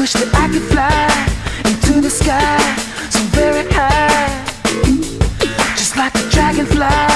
wish that I could fly into the sky so very high, just like a dragonfly.